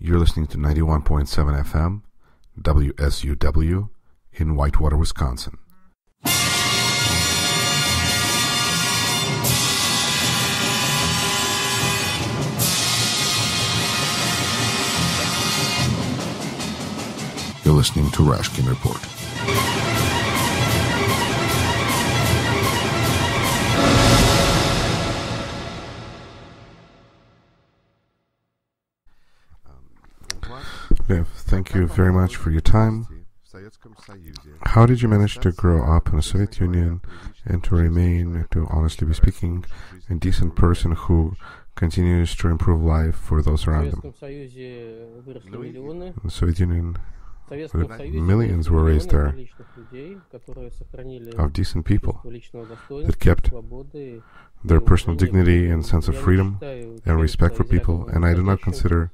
You're listening to 91.7 FM, WSUW, in Whitewater, Wisconsin. You're listening to Rashkin Report. Okay, thank you very much for your time. How did you manage to grow up in the Soviet Union and to remain, to honestly be speaking, a decent person who continues to improve life for those around them? In the Soviet Union, millions were raised there of decent people that kept their personal dignity and sense of freedom and respect for people, and I do not consider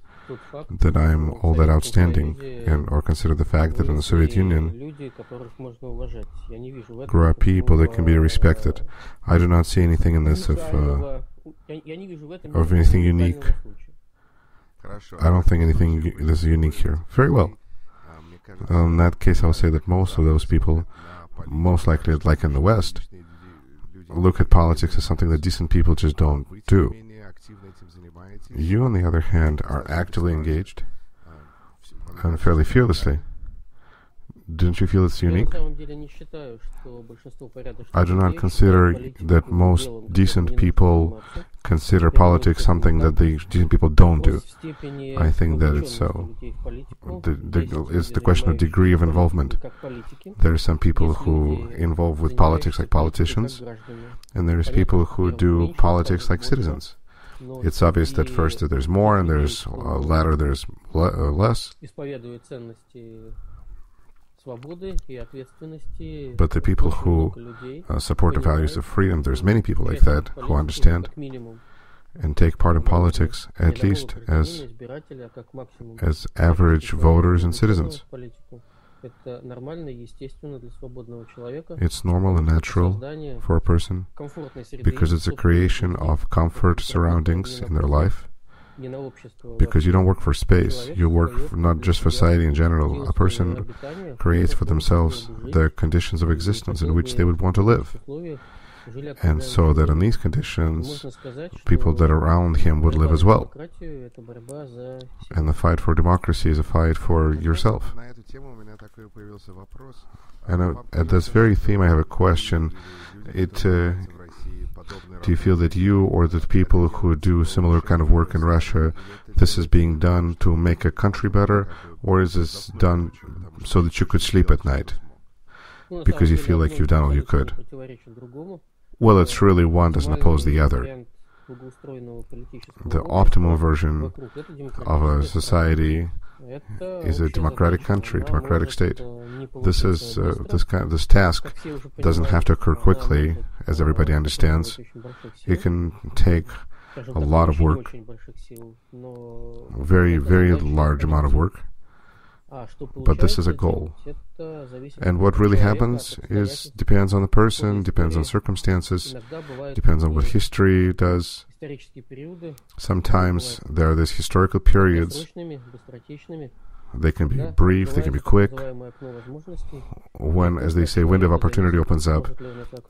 that I am all that outstanding, and or consider the fact that in the Soviet Union grew up people that can be respected. I do not see anything in this of uh, of anything unique. I don't think anything is unique here. Very well. In that case, I would say that most of those people, most likely, like in the West, look at politics as something that decent people just don't do. You, on the other hand, are actively engaged and fairly fearlessly. Didn't you feel it's unique? I do not consider that most decent people consider politics something that the decent people don't do. I think that it's so. The, the, it's the question of degree of involvement. There are some people who involve with politics like politicians, and there's people who do politics like citizens. It's obvious that first there's more, and there's uh, latter there's le- uh, less. But the people who uh, support the values of freedom, there's many people like that who understand and take part in politics at least as as average voters and citizens. It's normal and natural for a person because it's a creation of comfort surroundings in their life. Because you don't work for space, you work not just for society in general. A person creates for themselves the conditions of existence in which they would want to live. And so that in these conditions, people that are around him would live as well. And the fight for democracy is a fight for yourself. And uh, at this very theme, I have a question. It uh, do you feel that you or the people who do similar kind of work in Russia, this is being done to make a country better, or is this done so that you could sleep at night because you feel like you've done all you could? Well, it's really one doesn't oppose the other. The optimal version of a society is a democratic country, democratic state. This is uh, this kind this task doesn't have to occur quickly, as everybody understands. It can take a lot of work, very very large amount of work. But this is a goal. And what really happens is depends on the person, depends on circumstances, depends on what history does. Sometimes there are these historical periods. They can be brief, they can be quick. When, as they say, window of opportunity opens up,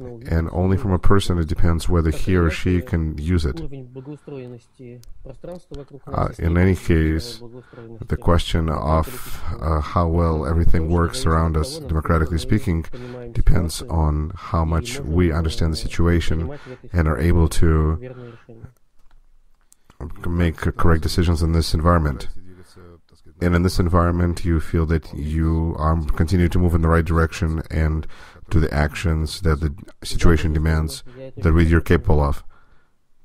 and only from a person it depends whether he or she can use it. Uh, in any case, the question of uh, how well everything works around us, democratically speaking, depends on how much we understand the situation and are able to make correct decisions in this environment and in this environment you feel that you are continue to move in the right direction and do the actions that the situation demands that really you're capable of.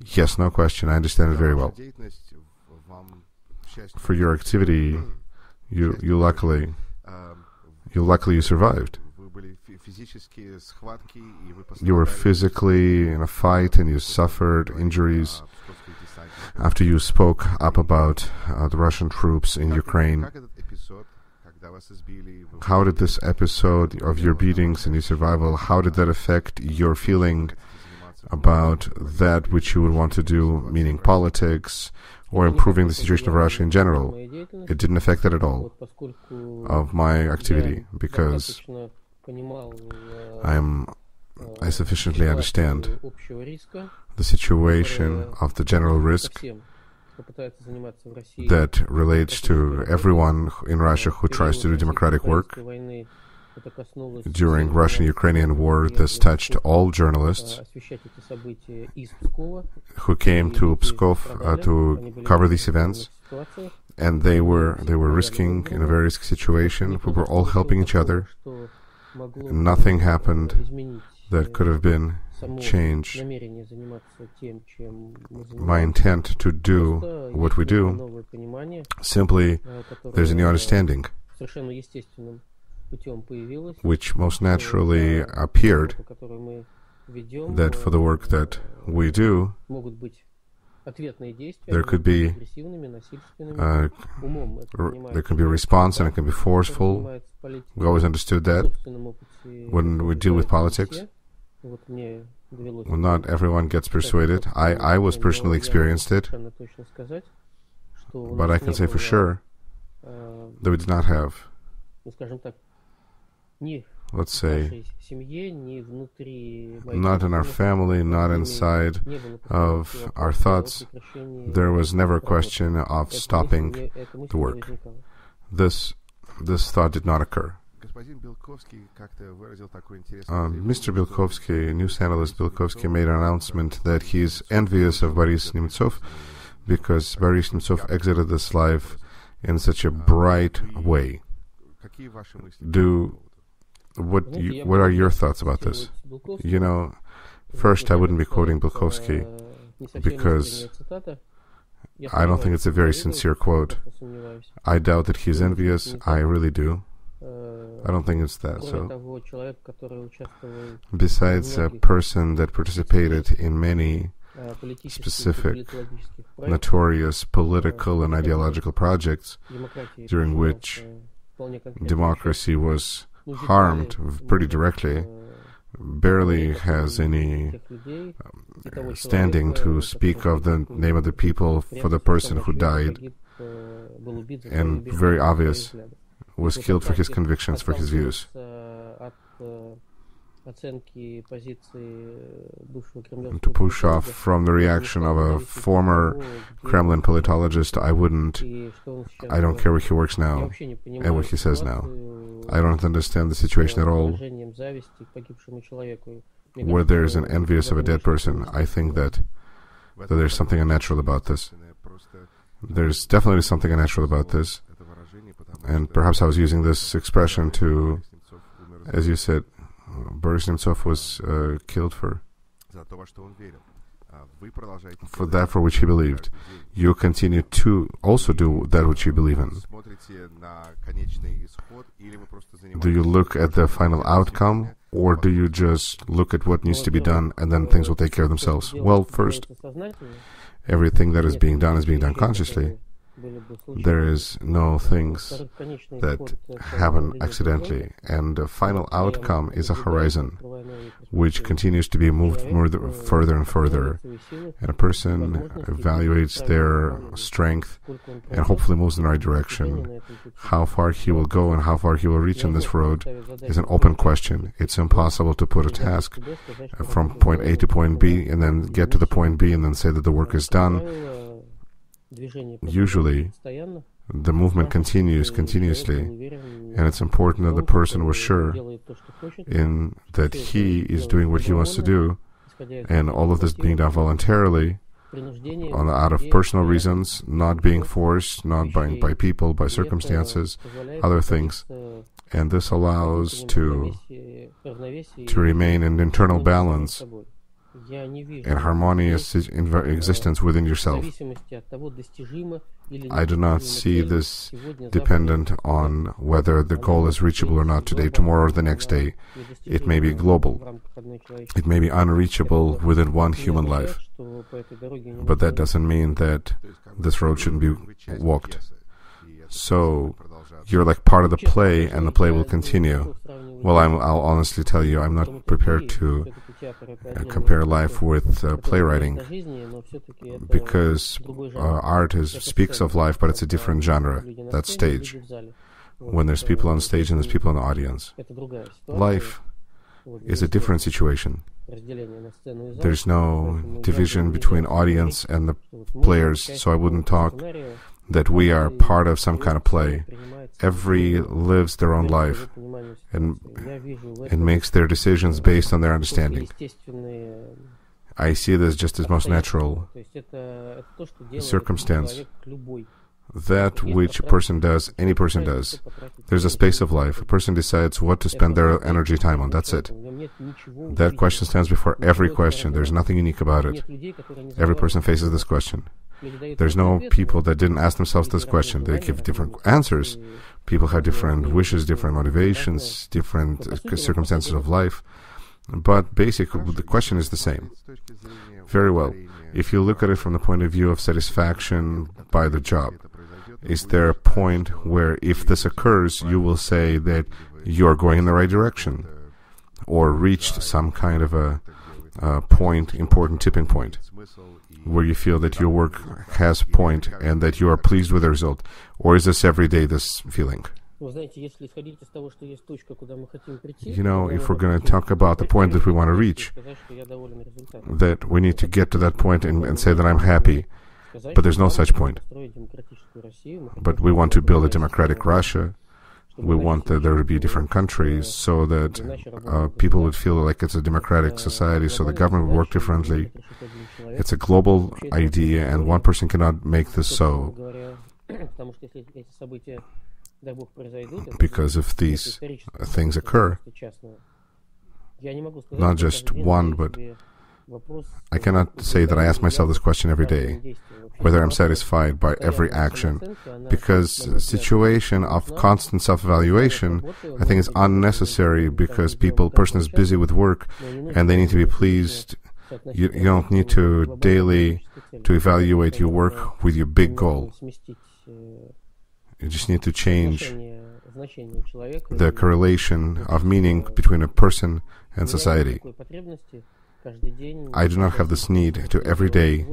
Yes no question. I understand it very well. For your activity you you luckily you luckily you survived. You were physically in a fight and you suffered injuries after you spoke up about uh, the Russian troops in Ukraine. How did this episode of your beatings and your survival, how did that affect your feeling about that which you would want to do, meaning politics or improving the situation of Russia in general? it didn't affect that at all of my activity because I'm I sufficiently understand the situation of the general risk that relates to everyone in Russia who tries to do democratic work. During Russian-Ukrainian war, this touched all journalists who came to Pskov uh, to cover these events, and they were they were risking in a very risky situation. We were all helping each other. Nothing happened that could have been changed. My intent to do what we do, simply there's a new understanding which most naturally appeared that for the work that we do, there could be uh, there can be a response and it can be forceful. We always understood that when we deal with politics. Well, not everyone gets persuaded. I, I was personally experienced it, but I can say for sure that we did not have let's say, not in our family, not inside of our thoughts, there was never a question of stopping the work. This, this thought did not occur. Um, Mr. Belkovsky, news analyst Belkovsky, made an announcement that he is envious of Boris Nemtsov because Boris Nemtsov exited this life in such a bright way. Do what you, what are your thoughts about this? You know, first I wouldn't be quoting Belkovsky because I don't think it's a very sincere quote. I doubt that he's envious. I really do. I don't think it's that so. Besides a person that participated in many specific, notorious political and ideological projects during which democracy was harmed pretty directly barely has any э, standing to speak of the name of the people for the person who died and very obvious was killed for his convictions for his views to push off from the reaction of a former Kremlin politologist, I wouldn't. I don't care where he works now and what he says now. I don't understand the situation at all where there's an envious of a dead person. I think that, that there's something unnatural about this. There's definitely something unnatural about this. And perhaps I was using this expression to, as you said, Boris Nemtsov was uh, killed for for that for which he believed. You continue to also do that which you believe in. Do you look at the final outcome, or do you just look at what needs to be done and then things will take care of themselves? Well, first, everything that is being done is being done consciously there is no things that happen accidentally, and the final outcome is a horizon which continues to be moved further and further. And a person evaluates their strength and hopefully moves in the right direction. How far he will go and how far he will reach in this road is an open question. It's impossible to put a task from point A to point B and then get to the point B and then say that the work is done Usually, the movement continues continuously, and it's important that the person was sure in that he is doing what he wants to do, and all of this being done voluntarily, on out of personal reasons, not being forced, not by by people, by circumstances, other things, and this allows to to remain in internal balance and harmonious existence within yourself. I do not see this dependent on whether the goal is reachable or not today, tomorrow, or the next day. It may be global. It may be unreachable within one human life. But that doesn't mean that this road shouldn't be walked. So you're like part of the play, and the play will continue. Well, I'm, I'll honestly tell you, I'm not prepared to compare life with uh, playwriting because uh, art is, speaks of life, but it's a different genre. That's stage. When there's people on stage and there's people in the audience. Life is a different situation. There's no division between audience and the players, so I wouldn't talk that we are part of some kind of play. Every lives their own life and, and makes their decisions based on their understanding. I see this just as most natural circumstance. That which a person does, any person does. There's a space of life. A person decides what to spend their energy time on. That's it. That question stands before every question. There's nothing unique about it. Every person faces this question. There's no people that didn't ask themselves this question. They give different answers. People have different wishes, different motivations, different uh, circumstances of life. But basically, the question is the same. Very well. If you look at it from the point of view of satisfaction by the job, is there a point where if this occurs, you will say that you're going in the right direction or reached some kind of a, a point, important tipping point? Where you feel that your work has point and that you are pleased with the result? Or is this every day this feeling? You know, if we're going to talk about the point that we want to reach, that we need to get to that point and, and say that I'm happy. But there's no such point. But we want to build a democratic Russia we want that there to be different countries so that uh, people would feel like it's a democratic society, so the government would work differently. It's a global idea, and one person cannot make this so. Because if these things occur, not just one, but I cannot say that I ask myself this question every day whether I'm satisfied by every action, because situation of constant self-evaluation, I think, is unnecessary because people, person is busy with work, and they need to be pleased. You, you don't need to daily to evaluate your work with your big goal. You just need to change the correlation of meaning between a person and society. I do not have this need to every day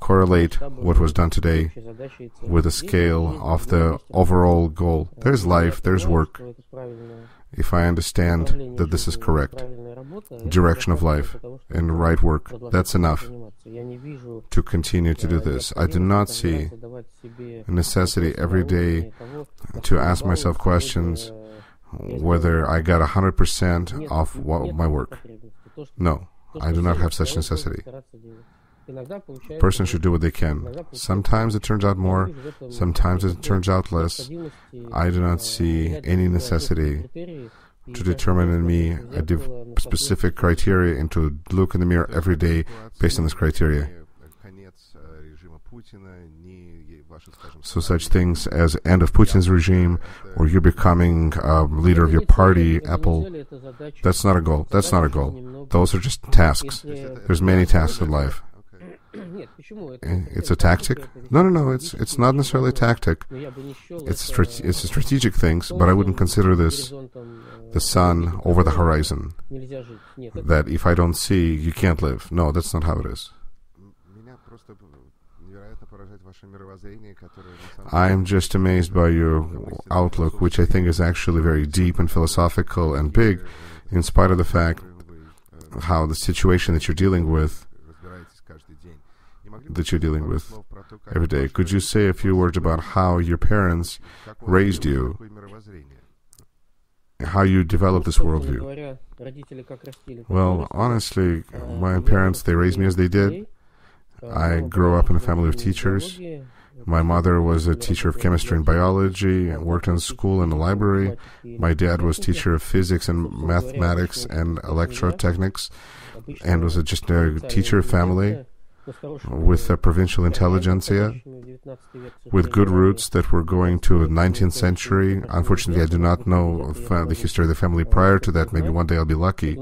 correlate what was done today with the scale of the overall goal. There's life, there's work. If I understand that this is correct, direction of life and right work, that's enough to continue to do this. I do not see a necessity every day to ask myself questions whether I got 100% of what, my work. No, I do not have such necessity. Person should do what they can. Sometimes it turns out more, sometimes it turns out less. I do not see any necessity to determine in me a specific criteria and to look in the mirror every day based on this criteria. So such things as end of Putin's regime or you becoming a leader of your party, Apple, that's not a goal. That's not a goal. Those are just tasks. There's many tasks in life. It's a tactic? No, no, no. It's it's not necessarily a tactic. It's it's a strategic things, but I wouldn't consider this the sun over the horizon. That if I don't see, you can't live. No, that's not how it is. I am just amazed by your outlook, which I think is actually very deep and philosophical and big, in spite of the fact how the situation that you're dealing with that you're dealing with every day. Could you say a few words about how your parents raised you, how you developed this worldview? Well, honestly, my parents, they raised me as they did. I grew up in a family of teachers. My mother was a teacher of chemistry and biology and worked in school and a library. My dad was teacher of physics and mathematics and electrotechnics and was a, just a teacher family with a provincial intelligentsia, with good roots that were going to the 19th century. Unfortunately, I do not know uh, the history of the family prior to that. Maybe one day I'll be lucky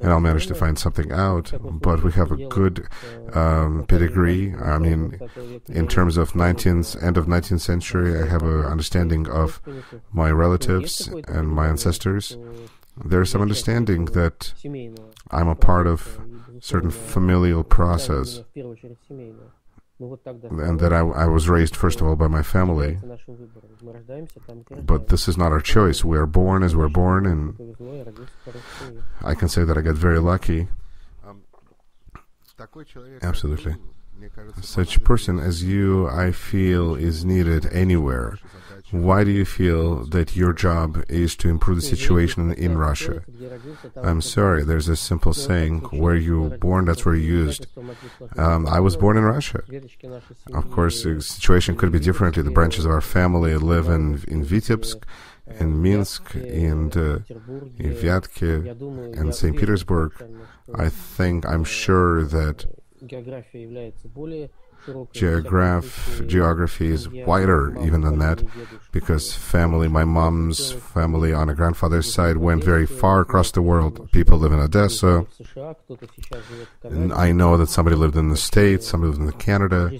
and I'll manage to find something out. But we have a good um, pedigree. I mean, in terms of 19th, end of 19th century, I have an understanding of my relatives and my ancestors there's some understanding that I'm a part of certain familial process and that I, I, was raised first of all by my family. But this is not our choice. We are born as we're born, and I can say that I got very lucky. Absolutely. Such person as you, I feel, is needed anywhere. Why do you feel that your job is to improve the situation in Russia? I'm sorry, there's a simple saying, where you were born, that's where you used. Um, I was born in Russia. Of course, the situation could be differently. The branches of our family live in, in Vitebsk, in Minsk, and uh, in Vyatke, and St. Petersburg. I think, I'm sure that Geograph, geography is wider even than that because family, my mom's family on a grandfather's side went very far across the world. People live in Odessa. And I know that somebody lived in the States, somebody lived in Canada.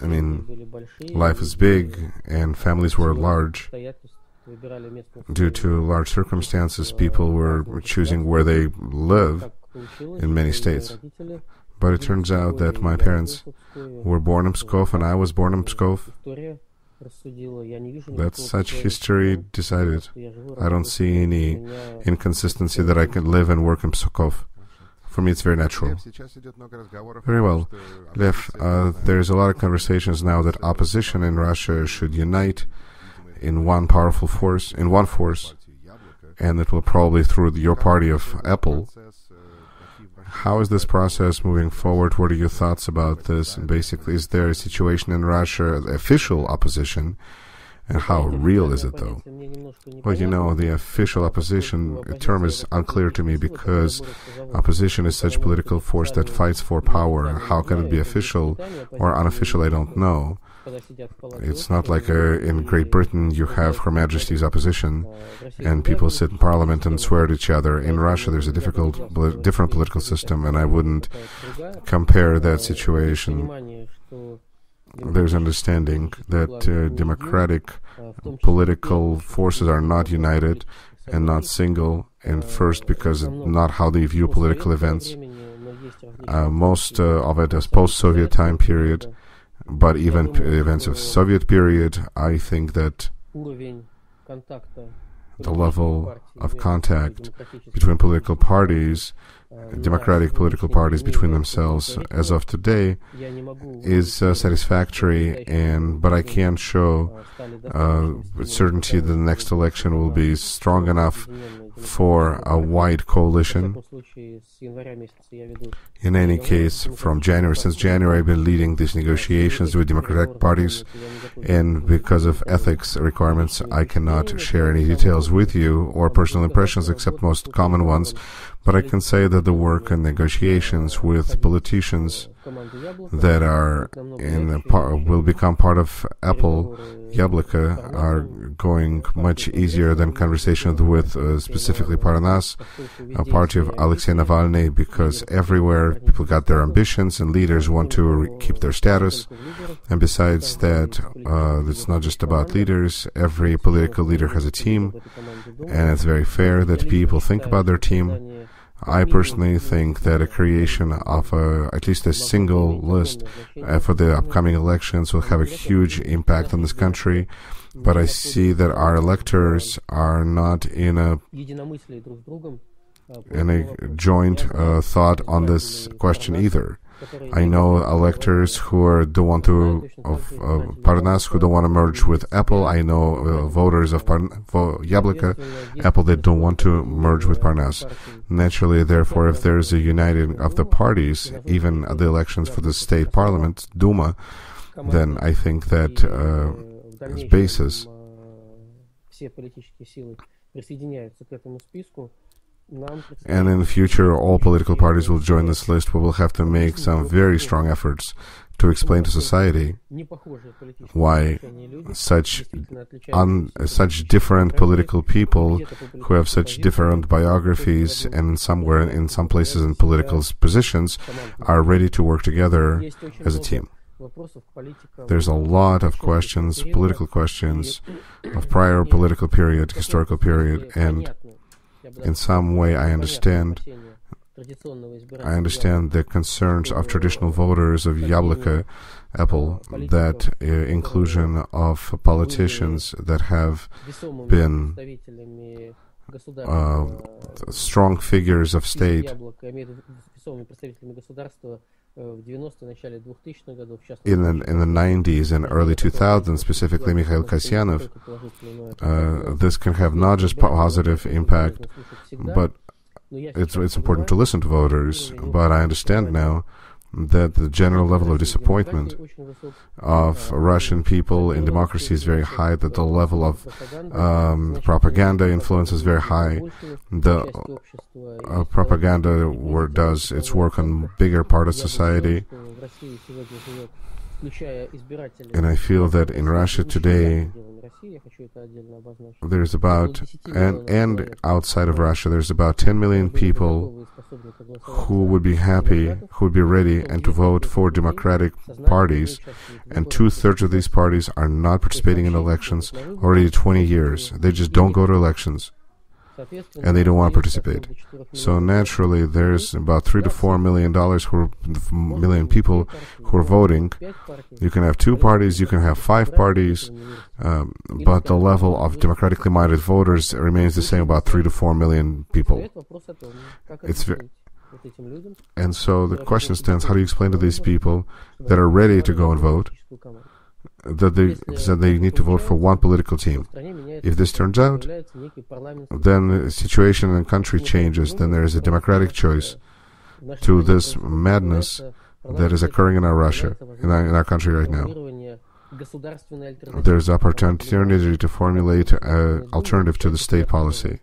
I mean, life is big and families were large. Due to large circumstances, people were choosing where they live in many states. But it turns out that my parents were born in Pskov and I was born in Pskov. That such history decided. I don't see any inconsistency that I can live and work in Pskov. For me, it's very natural. Very well. Lev, uh, there's a lot of conversations now that opposition in Russia should unite in one powerful force, in one force, and it will probably through your party of Apple how is this process moving forward? What are your thoughts about this? And basically, is there a situation in Russia, the official opposition, and how real is it though? Well, you know, the official opposition term is unclear to me because opposition is such political force that fights for power. How can it be official or unofficial? I don't know. It's not like uh, in Great Britain you have Her Majesty's opposition and people sit in parliament and swear at each other. In Russia there's a difficult, different political system and I wouldn't compare that situation. There's understanding that uh, democratic political forces are not united and not single and first because not how they view political events. Uh, most uh, of it is post-Soviet time period but even events of Soviet period, I think that the level of contact between political parties, democratic political parties between themselves as of today is uh, satisfactory and but I can't show uh, with certainty that the next election will be strong enough for a wide coalition. In any case, from January, since January, I've been leading these negotiations with Democratic parties, and because of ethics requirements, I cannot share any details with you or personal impressions except most common ones. But I can say that the work and negotiations with politicians that are in the part, will become part of Apple Yabloko are going much easier than conversations with uh, specifically Parnas, a party of Alexei Navalny, because everywhere people got their ambitions and leaders want to keep their status. And besides that, uh, it's not just about leaders. Every political leader has a team, and it's very fair that people think about their team I personally think that a creation of a, at least a single list uh, for the upcoming elections will have a huge impact on this country. But I see that our electors are not in a in a joint uh, thought on this question either. I know electors who are, don't want to of uh, Parnas who don't want to merge with Apple. I know uh, voters of Par- Yabloko, Apple that don't want to merge with Parnas. Naturally, therefore, if there is a uniting of the parties, even at the elections for the state parliament, Duma, then I think that uh, as basis and in the future, all political parties will join this list. We will have to make some very strong efforts to explain to society why such un, such different political people who have such different biographies and somewhere in some places in political positions are ready to work together as a team. There's a lot of questions, political questions of prior political period, historical period, and in some way I understand I understand the concerns of traditional voters of Yabloko, Apple, that uh, inclusion of politicians that have been uh, strong figures of state in the, in the 90s and early 2000s, specifically Mikhail Kasyanov, uh, this can have not just positive impact, but it's, it's important to listen to voters. But I understand now that the general level of disappointment of Russian people in democracy is very high, that the level of um, propaganda influence is very high. The uh, propaganda work does its work on bigger part of society. And I feel that in Russia today, there's about, and, and outside of Russia, there's about 10 million people who would be happy, who would be ready, and to vote for democratic parties. And two thirds of these parties are not participating in elections already 20 years. They just don't go to elections and they don't want to participate. So naturally, there's about three to four million dollars who million people who are voting. You can have two parties, you can have five parties, um, but the level of democratically minded voters remains the same, about three to four million people. It's and so the question stands: How do you explain to these people that are ready to go and vote? That they that they need to vote for one political team. If this turns out, then the situation in the country changes. Then there is a democratic choice to this madness that is occurring in our Russia, in our, in our country right now. There's opportunity to formulate an alternative to the state policy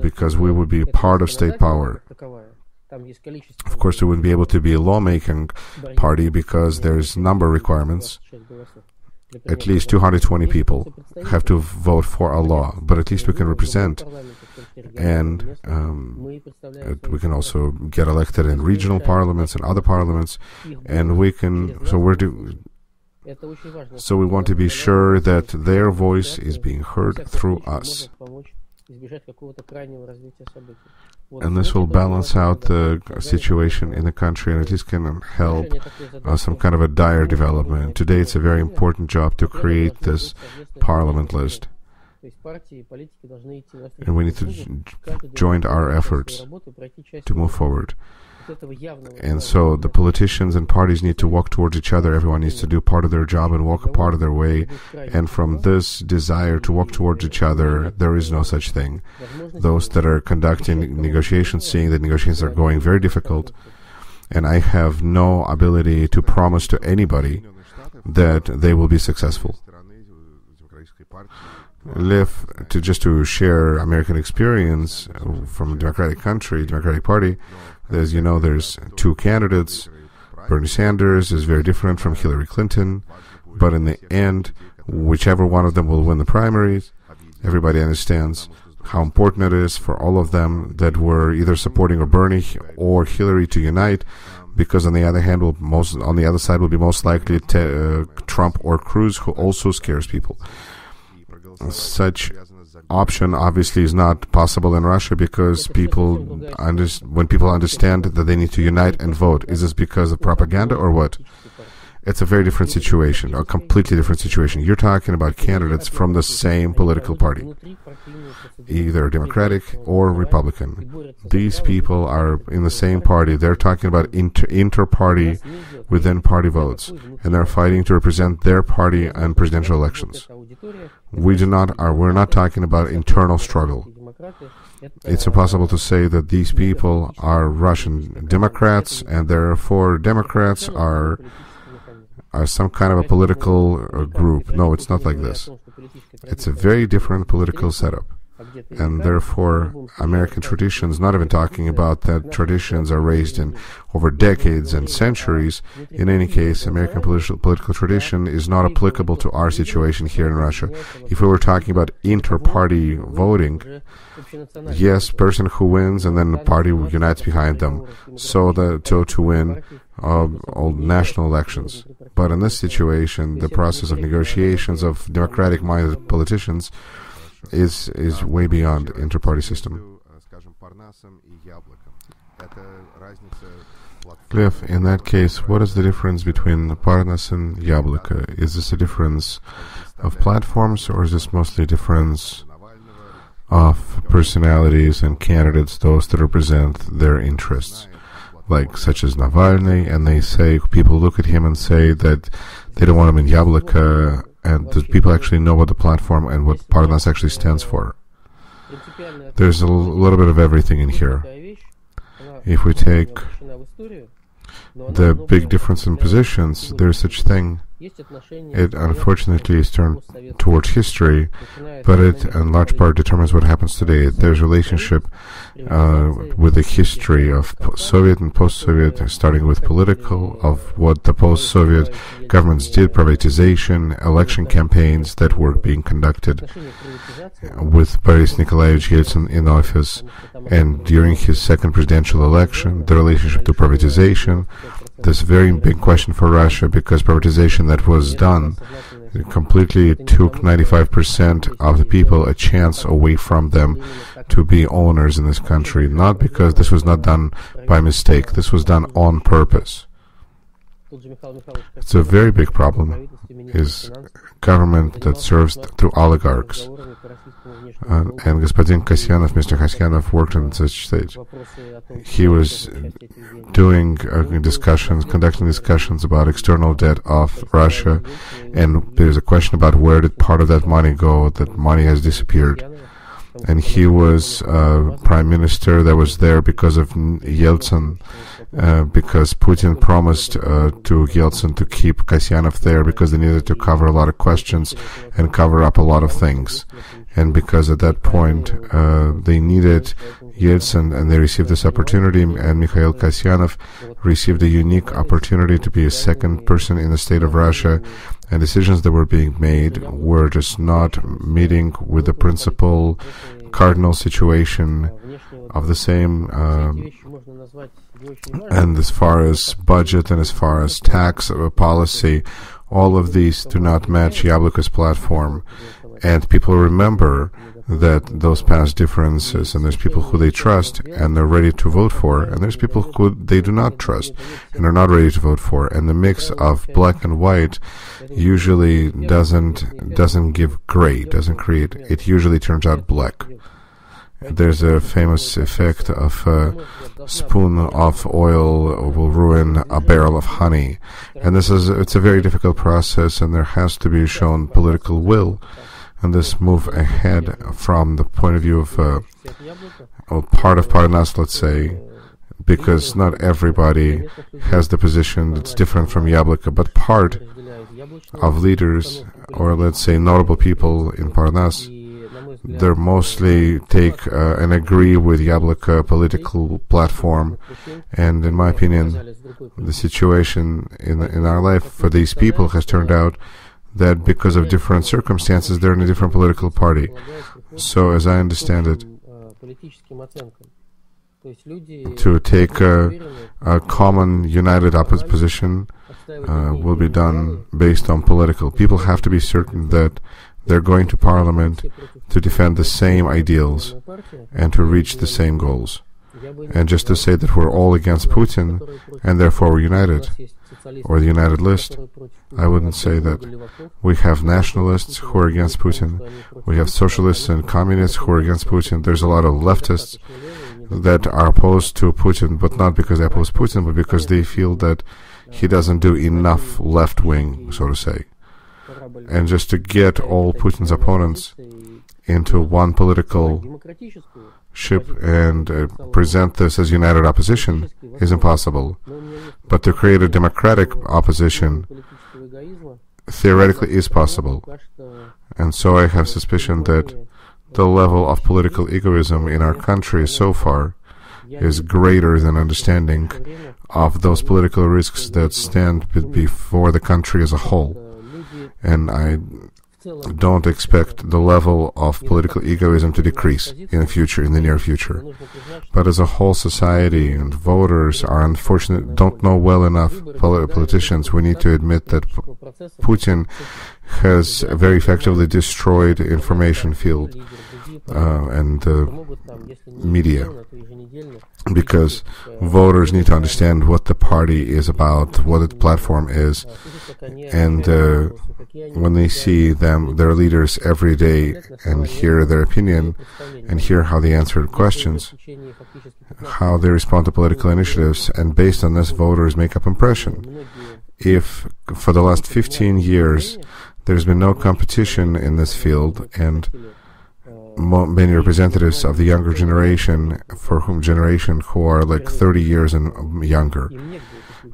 because we would be part of state power. Of course, we wouldn't be able to be a lawmaking party because there's number requirements. At least 220 people have to vote for a law, but at least we can represent, and um, we can also get elected in regional parliaments and other parliaments, and we can. So we're do. So we want to be sure that their voice is being heard through us and this will balance out the situation in the country and at least can help uh, some kind of a dire development. Today, it's a very important job to create this parliament list. And we need to join our efforts to move forward. And so the politicians and parties need to walk towards each other. Everyone needs to do part of their job and walk a part of their way. And from this desire to walk towards each other, there is no such thing. Those that are conducting negotiations, seeing that negotiations are going very difficult, and I have no ability to promise to anybody that they will be successful. Lev to just to share American experience from a democratic country, Democratic Party. As you know, there's two candidates. Bernie Sanders is very different from Hillary Clinton, but in the end, whichever one of them will win the primaries, everybody understands how important it is for all of them that were either supporting or Bernie or Hillary to unite, because on the other hand, will most on the other side will be most likely uh, Trump or Cruz, who also scares people. Such option obviously is not possible in Russia because people under, when people understand that they need to unite and vote. Is this because of propaganda or what? It's a very different situation, a completely different situation. You're talking about candidates from the same political party, either Democratic or Republican. These people are in the same party. They're talking about inter, inter-party, within-party votes, and they're fighting to represent their party in presidential elections. We do not are we're not talking about internal struggle. It's impossible to say that these people are Russian Democrats and therefore Democrats are are some kind of a political uh, group. No, it's not like this. It's a very different political setup and therefore American traditions, not even talking about that traditions are raised in over decades and centuries. In any case, American political, political tradition is not applicable to our situation here in Russia. If we were talking about inter-party voting, yes, person who wins and then the party unites behind them, so that to, to win uh, all national elections. But in this situation, the process of negotiations of democratic-minded politicians is is way beyond inter-party system. Cliff, in that case, what is the difference between Parnas and Yabloko? Is this a difference of platforms, or is this mostly a difference of personalities and candidates, those that represent their interests? Like, such as Navalny, and they say, people look at him and say that they don't want him in Yabloko, and that people actually know what the platform and what Parnas actually stands for. There's a little bit of everything in here. If we take the big difference in positions, there's such thing. It unfortunately is turned towards history, but it in large part determines what happens today. There's a relationship uh, with the history of Soviet and post-Soviet, starting with political, of what the post-Soviet governments did, privatization, election campaigns that were being conducted with Boris Nikolaevich Yeltsin in office, and during his second presidential election, the relationship to privatization, this very big question for Russia because privatization that was done completely took 95% of the people a chance away from them to be owners in this country. Not because this was not done by mistake, this was done on purpose. It's a very big problem, is government that serves through oligarchs Uh, and Господин Kasyanov, Mr. Kasyanov, worked on such stage. He was doing uh, discussions, conducting discussions about external debt of Russia, and there's a question about where did part of that money go, that money has disappeared and he was uh, prime minister that was there because of Yeltsin, uh, because Putin promised uh, to Yeltsin to keep Kasyanov there because they needed to cover a lot of questions and cover up a lot of things. and because at that point uh, they needed Yeltsin and they received this opportunity, and Mikhail Kasyanov received a unique opportunity to be a second person in the state of Russia. And decisions that were being made were just not meeting with the principal cardinal situation of the same um, and as far as budget and as far as tax policy all of these do not match Yabloko's platform and people remember that those past differences and there's people who they trust and they're ready to vote for and there's people who they do not trust and are not ready to vote for. And the mix of black and white usually doesn't doesn't give gray doesn't create it usually turns out black. There's a famous effect of a spoon of oil will ruin a barrel of honey. And this is it's a very difficult process and there has to be shown political will and this move ahead from the point of view of uh, well, part of Parnas, let's say, because not everybody has the position that's different from Yabloko, but part of leaders, or let's say notable people in Parnas, they mostly take uh, and agree with Yabloko political platform. And in my opinion, the situation in in our life for these people has turned out that because of different circumstances, they're in a different political party. So, as I understand it, to take a, a common united opposition uh, will be done based on political. People have to be certain that they're going to parliament to defend the same ideals and to reach the same goals. And just to say that we're all against Putin and therefore we're united, or the United List, I wouldn't say that. We have nationalists who are against Putin. We have socialists and communists who are against Putin. There's a lot of leftists that are opposed to Putin, but not because they oppose Putin, but because they feel that he doesn't do enough left wing, so to say. And just to get all Putin's opponents into one political ship and uh, present this as united opposition is impossible. But to create a democratic opposition theoretically is possible. And so I have suspicion that the level of political egoism in our country so far is greater than understanding of those political risks that stand before the country as a whole. And I don't expect the level of political egoism to decrease in the future, in the near future. But as a whole society and voters are unfortunate, don't know well enough politicians, we need to admit that Putin has very effectively destroyed information field uh, and uh, media because voters need to understand what the party is about, what its platform is, and uh, when they see them, their leaders every day, and hear their opinion, and hear how they answer questions, how they respond to political initiatives, and based on this, voters make up impression. If for the last 15 years there's been no competition in this field, and many representatives of the younger generation, for whom generation who are like 30 years and younger,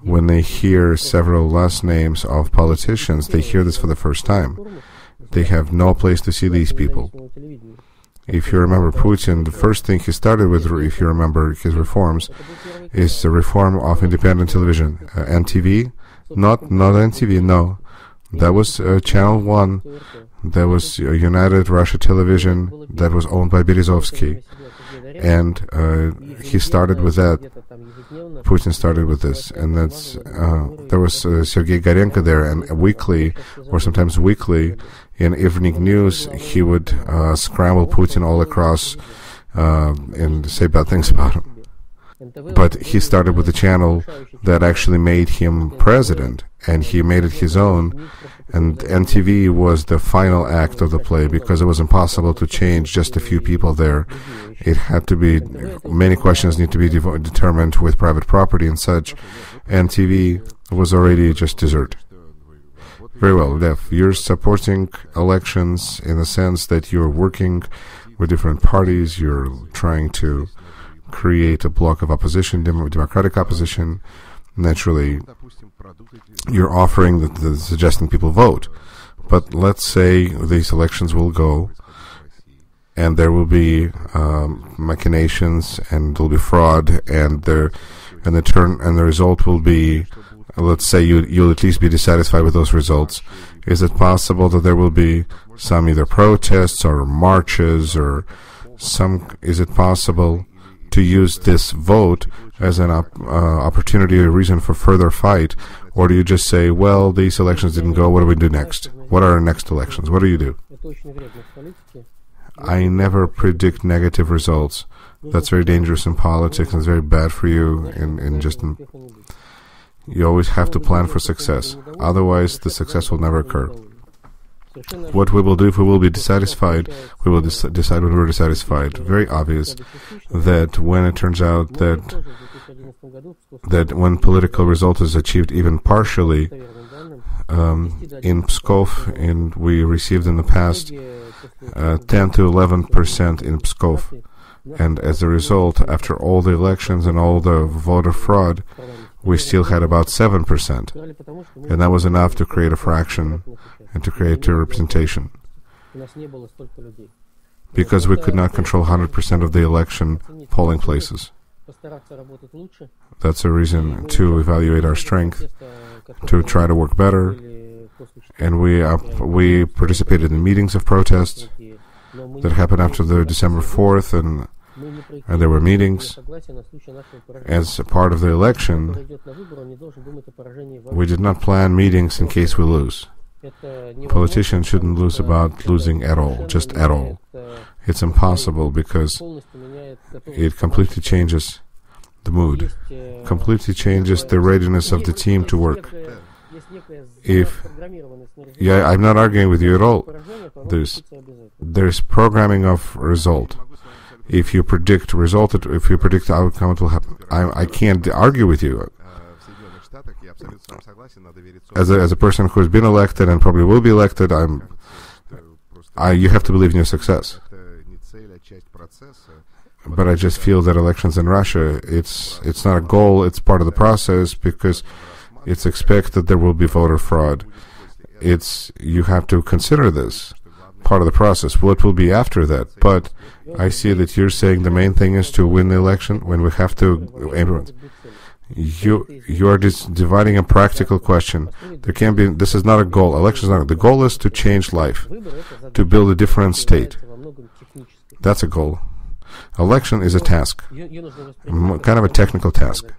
when they hear several last names of politicians, they hear this for the first time. They have no place to see these people. If you remember Putin, the first thing he started with, if you remember his reforms, is the reform of independent television. Uh, NTV, not not NTV, no. That was uh, Channel 1 there was United Russia Television that was owned by Berezovsky. And uh, he started with that. Putin started with this, and that's uh, there was uh, Sergei Dorenko there, and weekly or sometimes weekly in evening news, he would uh, scramble Putin all across uh, and say bad things about him. But he started with a channel that actually made him president, and he made it his own. And NTV was the final act of the play because it was impossible to change just a few people there. It had to be, many questions need to be de- determined with private property and such. NTV was already just dessert. Very well, Lev. You're supporting elections in the sense that you're working with different parties, you're trying to create a block of opposition, democratic opposition. Naturally, you're offering the, the suggesting people vote. But let's say these elections will go, and there will be um, machinations, and there'll be fraud, and there, and the turn, and the result will be, let's say you you'll at least be dissatisfied with those results. Is it possible that there will be some either protests or marches or some? Is it possible to use this vote as an op- uh, opportunity or reason for further fight? Or do you just say, well, these elections didn't go, what do we do next? What are our next elections? What do you do? I never predict negative results. That's very dangerous in politics and it's very bad for you in just in, you always have to plan for success. Otherwise, the success will never occur. What we will do if we will be dissatisfied, we will dis- decide when we're dissatisfied. Very obvious that when it turns out that that when political result is achieved even partially, um, in Pskov, and we received in the past uh, 10 to 11 percent in Pskov, and as a result, after all the elections and all the voter fraud, we still had about 7 percent, and that was enough to create a fraction and to create a representation. Because we could not control 100% of the election polling places. That's a reason to evaluate our strength, to try to work better. And we uh, we participated in meetings of protests that happened after the December 4th, and and there were meetings. As a part of the election, we did not plan meetings in case we lose. Politicians shouldn't lose about losing at all, just at all. It's impossible because it completely changes the mood, completely changes the readiness of the team to work. If yeah, I'm not arguing with you at all. There's there's programming of result. If you predict result, if you predict outcome, it will happen. I I can't argue with you. As a, as a person who has been elected and probably will be elected, I'm. I, you have to believe in your success. But I just feel that elections in Russia, it's it's not a goal; it's part of the process because it's expected there will be voter fraud. It's you have to consider this part of the process. What will be after that? But I see that you're saying the main thing is to win the election when we have to you you are just dividing a practical question. There can't be. This is not a goal. Election is not. The goal is to change life, to build a different state. That's a goal. Election is a task, kind of a technical task.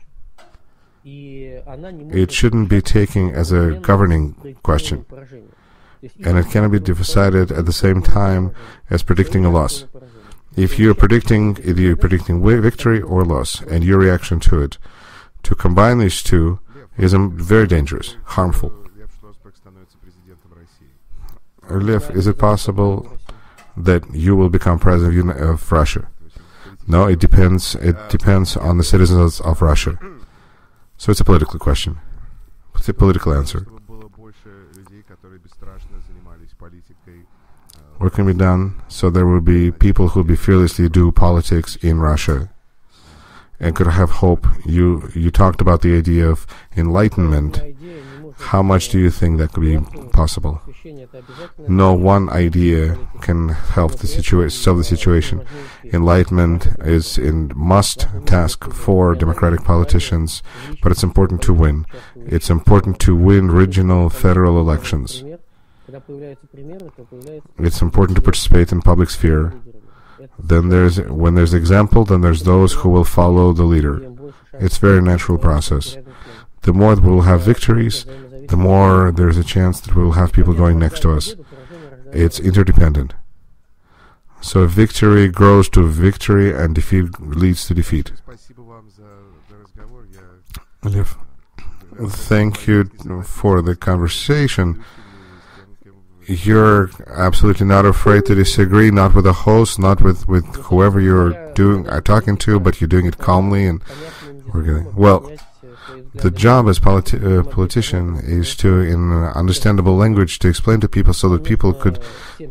It shouldn't be taken as a governing question and it cannot be decided at the same time as predicting a loss. If you're predicting, either you're predicting victory or loss, and your reaction to it, to combine these two is um, very dangerous, harmful. Lev, is it possible that you will become president of Russia? No, it depends. It depends on the citizens of Russia. So it's a political question. It's a political answer. What can be done so there will be people who will be fearlessly do politics in Russia and could have hope? You you talked about the idea of enlightenment. How much do you think that could be possible? No one idea can help the situation, solve the situation. Enlightenment is a must task for democratic politicians, but it's important to win. It's important to win regional federal elections. It's important to participate in public sphere. Then there's when there's example, then there's those who will follow the leader. It's very natural process. The more we will have victories, the more there's a chance that we will have people going next to us. It's interdependent. So victory grows to victory and defeat leads to defeat. Thank you for the conversation. You're absolutely not afraid to disagree, not with the host, not with, with whoever you're doing are uh, talking to, but you're doing it calmly and we're getting well the job as politi- uh, politician is to, in understandable language, to explain to people so that people could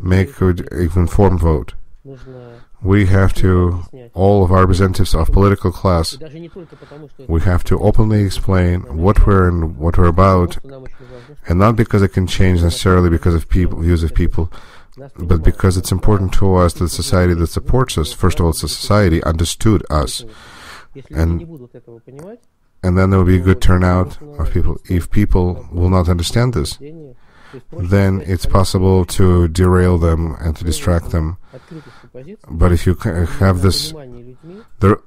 make good, informed vote. We have to, all of our representatives of political class, we have to openly explain what we're and what we're about, and not because it can change necessarily because of people, views of people, but because it's important to us that the society that supports us, first of all, a society understood us, and and then there will be a good turnout of people. If people will not understand this, then it's possible to derail them and to distract them. But if you have this, the,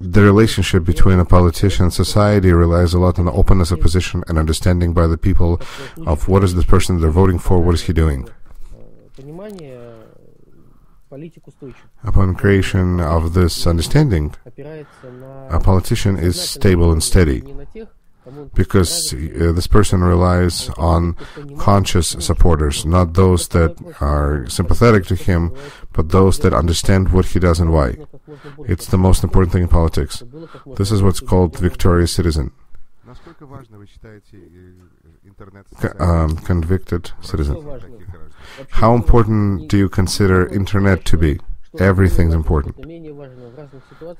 the relationship between a politician and society relies a lot on the openness of position and understanding by the people of what is the person they're voting for, what is he doing. Upon creation of this understanding, a politician is stable and steady because uh, this person relies on conscious supporters, not those that are sympathetic to him, but those that understand what he does and why. It's the most important thing in politics. This is what's called victorious citizen. Um, convicted citizen. How important do you consider internet to be? Everything's important.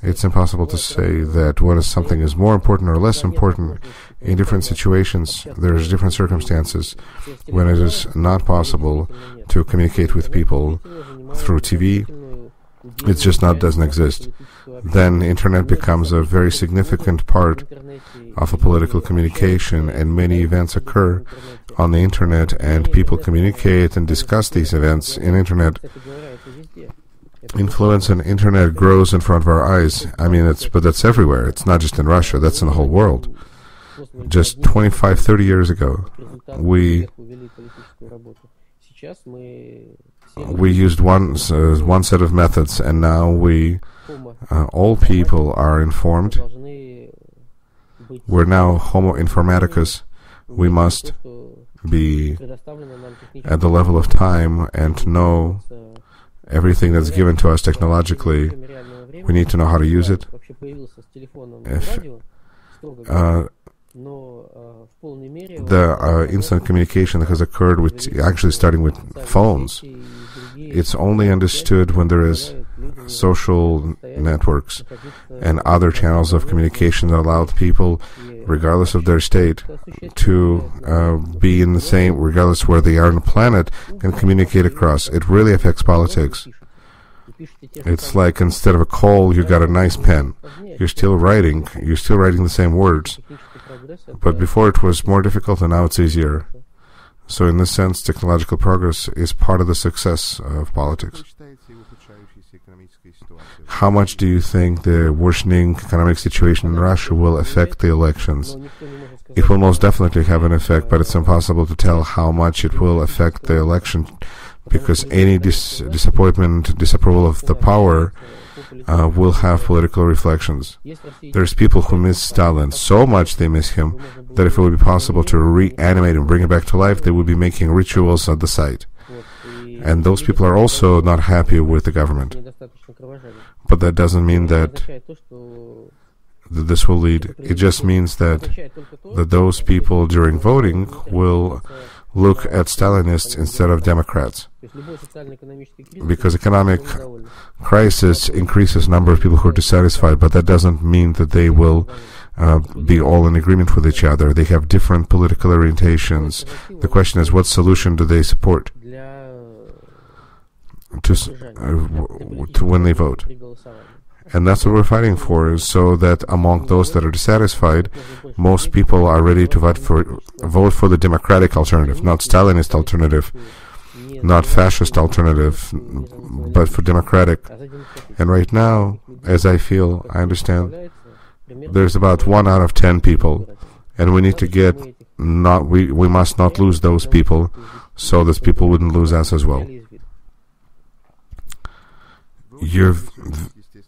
It's impossible to say that what is something is more important or less important in different situations. There's different circumstances when it is not possible to communicate with people through TV. It just not doesn't exist. Then internet becomes a very significant part of a political communication, and many events occur on the internet, and people communicate and discuss these events in internet. Influence on internet grows in front of our eyes. I mean, it's but that's everywhere. It's not just in Russia. That's in the whole world. Just 25, 30 years ago, we we used one uh, one set of methods, and now we uh, all people are informed. We're now Homo informaticus. We must be at the level of time and know everything that's given to us technologically. We need to know how to use it. If, uh, the uh, instant communication that has occurred with actually starting with phones, it's only understood when there is social networks and other channels of communication that allow people regardless of their state, to uh, be in the same, regardless where they are on the planet, can communicate across. It really affects politics. It's like instead of a call, you got a nice pen. You're still writing. You're still writing the same words. But before it was more difficult, and now it's easier. So, in this sense, technological progress is part of the success of politics. How much do you think the worsening economic situation in Russia will affect the elections? it will most definitely have an effect, but it's impossible to tell how much it will affect the election because any dis- disappointment, disapproval of the power uh, will have political reflections. There's people who miss Stalin so much they miss him that if it would be possible to reanimate and bring him back to life, they would be making rituals at the site. And those people are also not happy with the government. But that doesn't mean that this will lead. It just means that that those people during voting will look at Stalinists instead of Democrats. Because economic crisis increases number of people who are dissatisfied, but that doesn't mean that they will uh, be all in agreement with each other. They have different political orientations. The question is, what solution do they support to, uh, to when they vote? And that's what we're fighting for, is so that among those that are dissatisfied, most people are ready to vote for vote for the democratic alternative, not Stalinist alternative, not fascist alternative, but for democratic. And right now, as I feel, I understand, there's about one out of ten people, and we need to get not we we must not lose those people, so those people wouldn't lose us as well. You're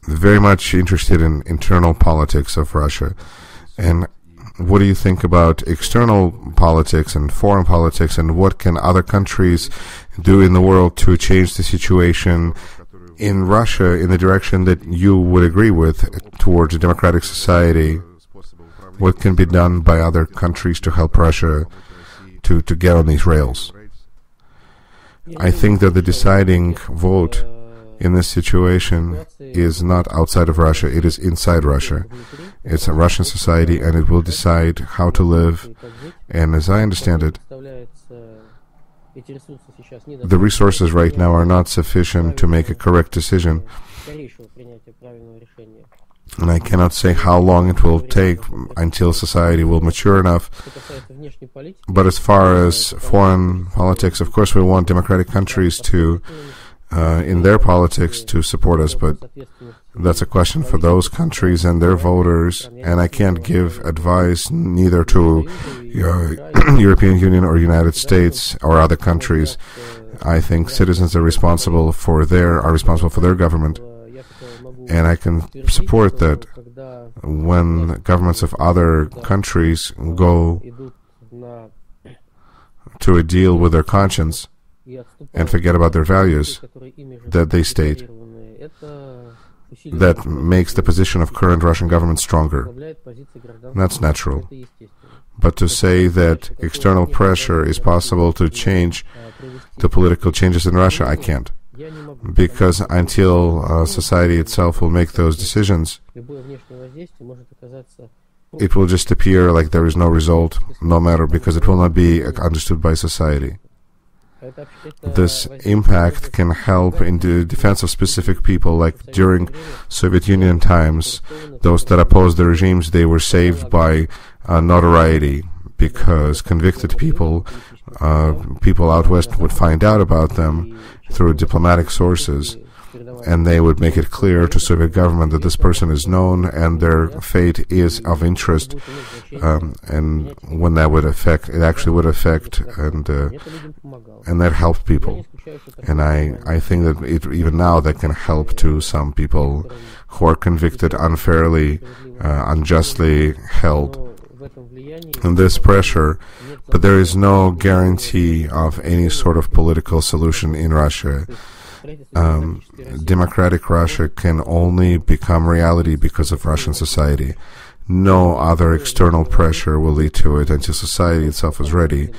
very much interested in internal politics of Russia. And what do you think about external politics and foreign politics and what can other countries do in the world to change the situation in Russia in the direction that you would agree with towards a democratic society? What can be done by other countries to help Russia to, to get on these rails? I think that the deciding vote in this situation is not outside of Russia, it is inside Russia. It's a Russian society and it will decide how to live. And as I understand it, the resources right now are not sufficient to make a correct decision. And I cannot say how long it will take until society will mature enough. But as far as foreign politics, of course, we want democratic countries to uh, in their politics to support us, but that's a question for those countries and their voters. And I can't give advice neither to uh, European Union or United States or other countries. I think citizens are responsible for their are responsible for their government, and I can support that when governments of other countries go to a deal with their conscience and forget about their values that they state that makes the position of current Russian government stronger. That's natural. But to say that external pressure is possible to change the political changes in Russia, I can't. Because until uh, society itself will make those decisions, it will just appear like there is no result, no matter, because it will not be understood by society. This impact can help in the defense of specific people, like during Soviet Union times, those that opposed the regimes, they were saved by uh, notoriety because convicted people, uh, people out west would find out about them through diplomatic sources and they would make it clear to Soviet government that this person is known and their fate is of interest. Um, and when that would affect, it actually would affect, and uh, and that helped people. And I I think that it, even now that can help to some people who are convicted unfairly, uh, unjustly held. And this pressure, but there is no guarantee of any sort of political solution in Russia um, democratic Russia can only become reality because of Russian society. No other external pressure will lead to it until society itself is ready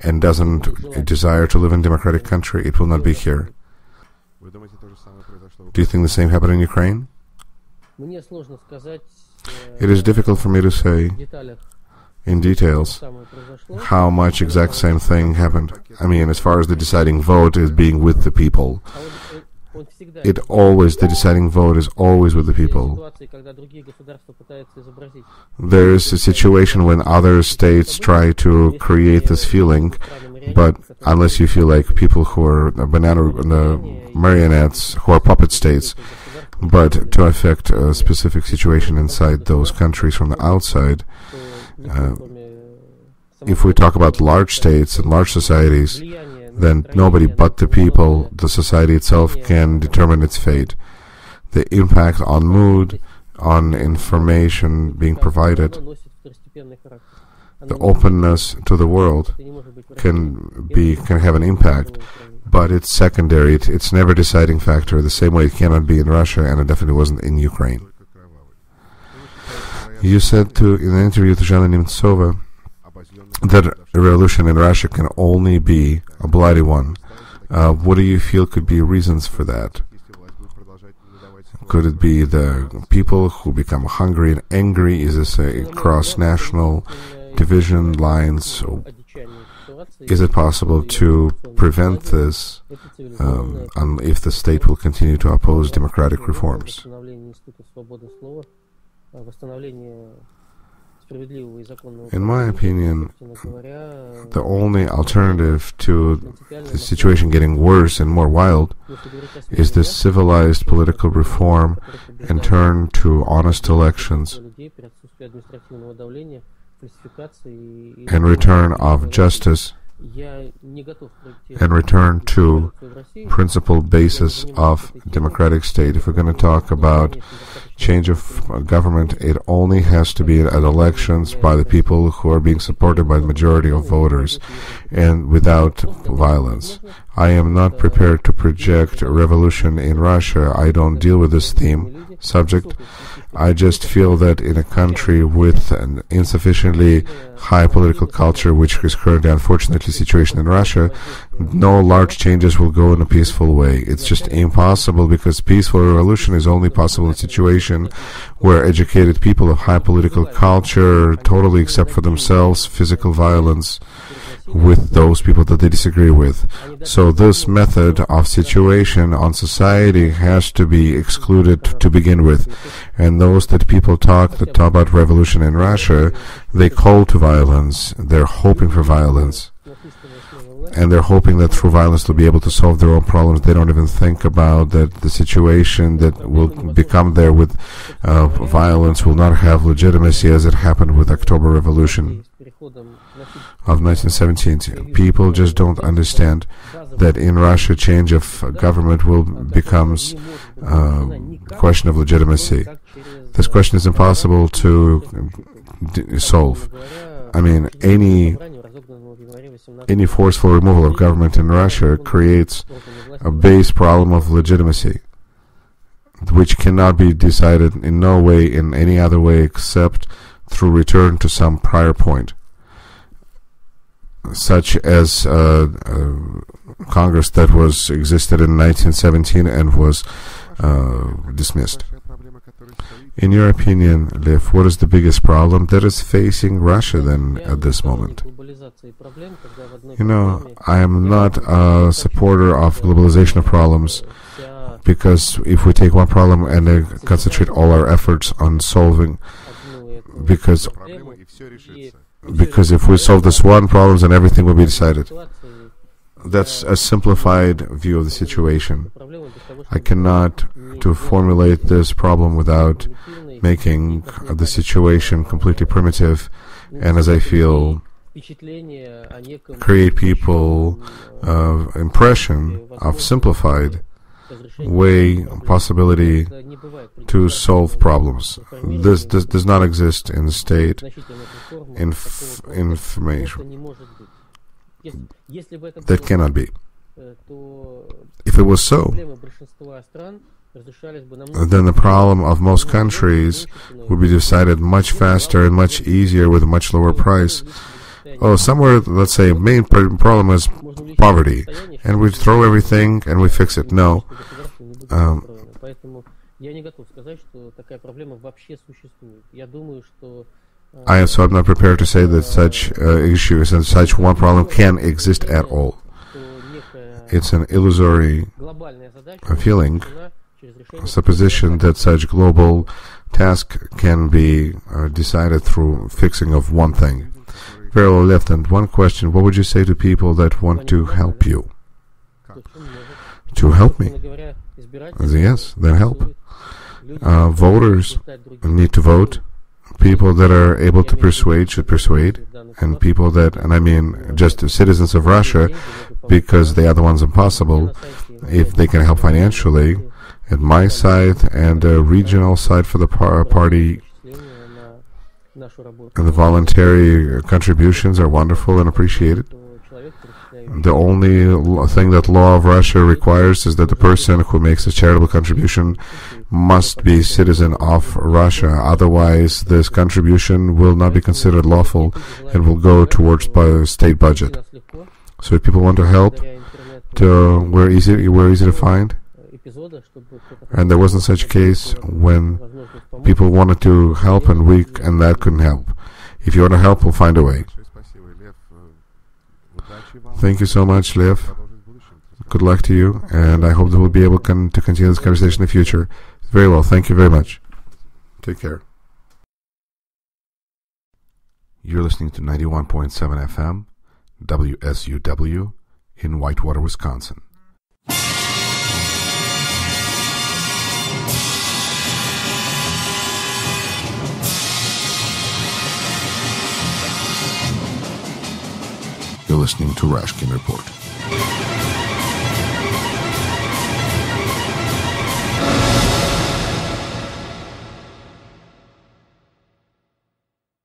and doesn't desire to live in democratic country. It will not be here. Do you think the same happened in Ukraine? It is difficult for me to say in details how much exact same thing happened. I mean, as far as the deciding vote is being with the people, it always, the deciding vote is always with the people. There is a situation when other states try to create this feeling, but unless you feel like people who are banana the marionettes, who are puppet states, but to affect a specific situation inside those countries from the outside, uh, if we talk about large states and large societies, then nobody but the people, the society itself, can determine its fate. The impact on mood, on information being provided, the openness to the world can be can have an impact, but it's secondary. It, it's never a deciding factor. The same way it cannot be in Russia, and it definitely wasn't in Ukraine. You said to in an interview to Zhanna Nemtsova that a revolution in Russia can only be a bloody one. Uh, what do you feel could be reasons for that? Could it be the people who become hungry and angry? Is this a cross-national division lines? Is it possible to prevent this um, if the state will continue to oppose democratic reforms? In my opinion, the only alternative to the situation getting worse and more wild is this civilized political reform and turn to honest elections and return of justice and return to principled basis of democratic state. If we're going to talk about change of government, it only has to be at elections by the people who are being supported by the majority of voters and without violence. I am not prepared to project a revolution in Russia. I don't deal with this theme subject. I just feel that in a country with an insufficiently high political culture, which is currently unfortunately situation in Russia, no large changes will go in a peaceful way. It's just impossible because peaceful revolution is only possible in a situation where educated people of high political culture totally accept for themselves physical violence with those people that they disagree with. So this method of situation on society has to be excluded to begin with. And those that people talk that talk about revolution in Russia, they call to violence. They're hoping for violence. And they're hoping that through violence they'll be able to solve their own problems. They don't even think about that the situation that will become there with uh, violence will not have legitimacy as it happened with October Revolution of 1917. People just don't understand that in Russia, change of government will becomes uh, question of legitimacy. This question is impossible to solve. I mean, any any forceful removal of government in Russia creates a base problem of legitimacy, which cannot be decided in no way in any other way except through return to some prior point such as uh, uh, Congress that was existed in 1917 and was uh, dismissed. In your opinion, Lev, what is the biggest problem that is facing Russia then at this moment? You know, I am not a supporter of globalization of problems because if we take one problem and uh, concentrate all our efforts on solving, because because if we solve this one problem, then everything will be decided. That's a simplified view of the situation. I cannot to formulate this problem without making the situation completely primitive and as I feel create people uh, impression of simplified way possibility to solve problems. This, this does not exist in state inf information. That cannot be. If it was so, then the problem of most countries would be decided much faster and much easier with a much lower price. Oh, somewhere, let's say, main problem is poverty, and we throw everything and we fix it. No. Um, I am so I'm not prepared to say that such uh, issues and such one problem can exist at all. It's an illusory feeling, a supposition that such global task can be uh, decided through fixing of one thing. Very left Lieutenant, one question. What would you say to people that want to help you? To help me? Yes, then help. Uh, voters need to vote people that are able to persuade should persuade, and people that, and I mean just citizens of Russia, because they are the ones impossible, if they can help financially, at my side and the regional side for the par- party, and the voluntary uh, contributions are wonderful and appreciated. The only thing that law of Russia requires is that the person who makes a charitable contribution must be citizen of Russia. Otherwise, this contribution will not be considered lawful and will go towards the state budget. So if people want to help, to, we're easy we're easy to find. And there wasn't such a case when people wanted to help and we and that couldn't help. If you want to help, we'll find a way. Thank you so much, Lev. Good luck to you, and I hope that we'll be able con- to continue this conversation in the future. Very well. Thank you very much. Take care. You're listening to 91.7 FM, WSUW, in Whitewater, Wisconsin. You're listening to Rashkin Report.